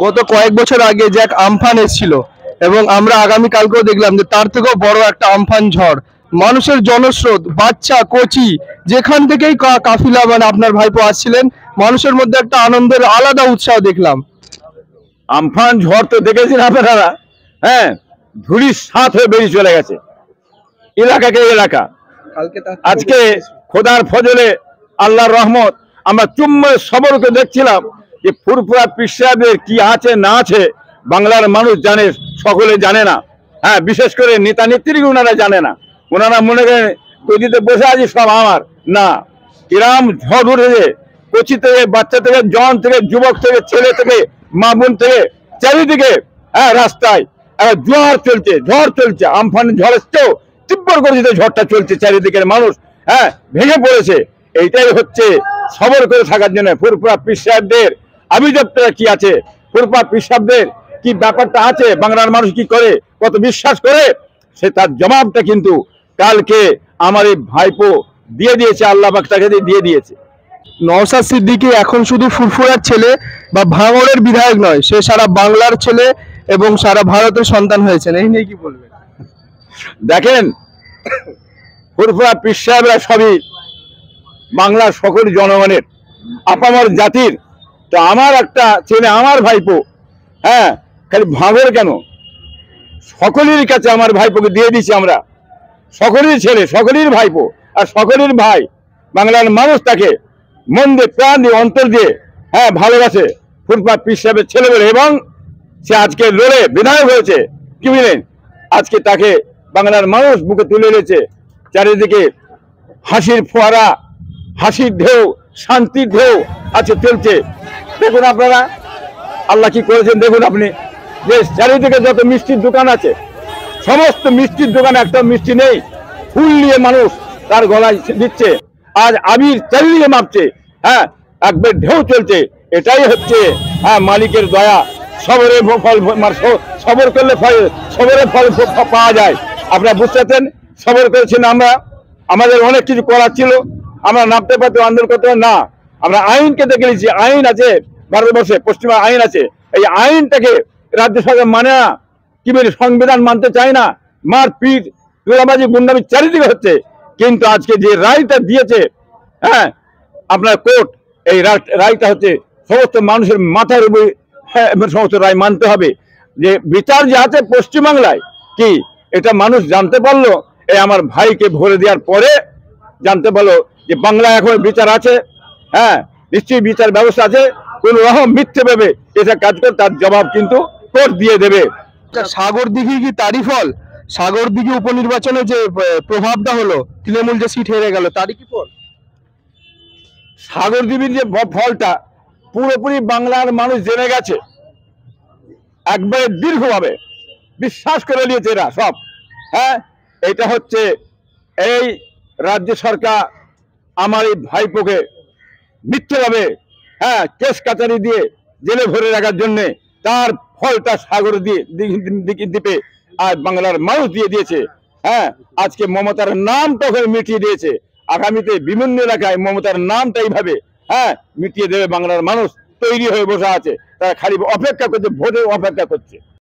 গত কয়েক বছর আগে যে এক আমফান এসেছিল এবং আমরা আগামী কালকেও দেখলাম যে তার থেকেও বড় একটা আমফান ঝড়। মানুষের জনস্রোত বাচ্চা কোচি যেখান থেকেই কা- কাফিলা মানে আপনার ভাইপো আসছিলেন মানুষের মধ্যে একটা আনন্দের আলাদা উৎসাহ দেখলাম। আমফান ঝড় তো দেখেছেন আপনারা? হ্যাঁ ধুলির সাথ হয়ে বেরিয়ে চলে গেছে। এলাকাকে এলাকা? আজকে খোদার ফজলে আল্লাহর রহমত আমরা চুম্বয় সবরকে দেখছিলাম। যে ফুরফুরা পিসাদের কি আছে, না আছে, বাংলার মানুষ জানে, সকলে জানে না। হ্যাঁ বিশেষ করে নেতা নেত্রী ওনারা জানে না। ওনারা মনে করেন, গদিতে বসে আছি সব আমার। না কিরাম ঝড় উঠেছে। কচি থেকে, বাচ্চা থেকে, জন থেকে, যুবক থেকে, ছেলে থেকে, মা বোন থেকে, চারিদিকে হ্যাঁ রাস্তায় জোয়ার চলছে, ঝড় চলছে, আমফান ঝড় এসছেও তীব্র গতিতে ঝড়টা চলছে চারিদিকের মানুষ হ্যাঁ ভেঙে পড়েছে। এইটাই হচ্ছে সবর করে থাকার জন্য ফুরফুরা পীর সাহেবদের আভিজাত্যটা কি আছে? ফুরফুরা পীর সাহেবদের কি ব্যাপারটা আছে? বাংলার মানুষ কি করে? কত বিশ্বাস করে? সে তার জবাবটা কিন্তু কালকে আমার এই ভাইপো দিয়ে দিয়েছে আল্লাহ তাকে দিয়ে দিয়েছে। নওসাদ সিদ্দিকী এখন শুধু ফুরফুরার ছেলে বা ভাঙড়ের বিধায়ক নয় সে সারা বাংলার ছেলে এবং সারা ভারতের সন্তান হয়েছেন। এই নিয়ে কি বলবেন? দেখেন ফুরফুরা পীর সাহেবরা সবই বাংলার সকল জনগণের আপামর জাতির তো আমার একটা ছেলে, আমার ভাইপো হ্যাঁ খালি ভাঙর কেন? সকলের কাছে আমার ভাইপোকে দিয়ে দিছি আমরা। সকলের ছেলে, সকলের ভাইপো আর সকলের ভাই বাংলার মানুষ তাকে মন দিয়ে, প্রাণ দিয়ে, অন্তর দিয়ে হ্যাঁ ভালোবাসে। ফুরফা পীর সাহেবের ছেলে বলে, এবং সে আজকে লড়ে, বিধায়ক হয়েছে। কি বুঝলেন আজকে তাকে বাংলার মানুষ বুকে তুলে এনেছে। চারিদিকে হাসির ফোয়ারা, হাসির ঢেউ, শান্তির ঢেউ আছে, চলছে। দেখুন আপনারা, আল্লাহ কি করেছেন দেখুন আপনি। যে চারিদিকে যত মিষ্টির দোকান আছে, সমস্ত মিষ্টির দোকানে একটা মিষ্টি নেই। ফুল নিয়ে মানুষ তার গলায় দিচ্ছে। আজ আবির চারিদিকে মাপছে হ্যাঁ একবার ঢেউ চলছে। এটাই হচ্ছে হ্যাঁ মালিকের দয়া। সবরে ফল সবর করলে ফল, সবরে ফল পাওয়া যায়। আপনারা বুঝতে পারছেন? সবর করেছেন আমরা? আমাদের অনেক কিছু করার ছিল। আমরা নামতে পারতাম আন্দোলন করতে না। আমরা আইনকে দেখে নিয়েছি আইন আছে ভারতবর্ষে পশ্চিমা আইন আছে। এই আইনটাকে রাজ্য সরকার মানে না। কি বলি সংবিধান মানতে চায় না? মারপিট তোলাবাজি গুন্ডামি চারিদিকে হচ্ছে। কিন্তু আজকে যে রায়টা দিয়েছে হ্যাঁ আপনার কোর্ট এই রায়টা হচ্ছে সমস্ত মানুষের মাথার উপরে হ্যাঁ, সমস্ত রায় মানতে হবে। যে বিচার যে আছে পশ্চিমবাংলায় কি এটা মানুষ জানতে পারল? এই আমার ভাইকে ভরে দেওয়ার পরে জানতে পারল যে বাংলায় এখন বিচার আছে। হ্যাঁ নিশ্চয়ই বিচার ব্যবস্থা আছে। কোন রকম মিথ্যে ভেবে এটা কাজ করে তার জবাব কিন্তু কোর্ট দিয়ে দেবে। আচ্ছা, সাগর দিঘি কি তারই ফল? সাগর দিঘি উপনির্বাচনে যে প্রভাবটা হলো তৃণমূল যে সিট হেরে গেল তারই কি ফল? সাগর দ্বীপের যে ফলটা পুরোপুরি বাংলার মানুষ জেনে গেছে। একবারে দীর্ঘভাবে বিশ্বাস করে নিয়েছে এরা সব। হ্যাঁ এটা হচ্ছে এই রাজ্য সরকার আমার এই ভাইপোকে মিথ্যেভাবে হ্যাঁ কেস কাচারি দিয়ে জেলে ভরে রাখার জন্যে তার ফলটা সাগর দিয়ে দ্বীপে আর বাংলার মানুষ দিয়ে দিয়েছে। হ্যাঁ আজকে মমতার নামটা ওখানে মিটিয়ে দিয়েছে। আগামীতে বিভিন্ন এলাকায় মমতার নামটা এইভাবে হ্যাঁ মিটিয়ে দেবে বাংলার মানুষ। তৈরি হয়ে বসে আছে। তারা খালি অপেক্ষা করছে ভোটের অপেক্ষা করছে।